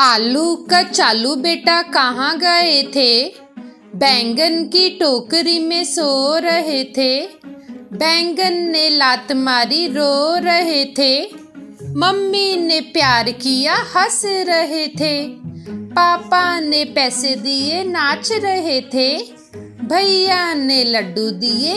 आलू का चालू बेटा कहाँ गए थे? बैंगन की टोकरी में सो रहे थे। बैंगन ने लात मारी रो रहे थे। मम्मी ने प्यार किया, हंस रहे थे। पापा ने पैसे दिए, नाच रहे थे। भैया ने लड्डू दिए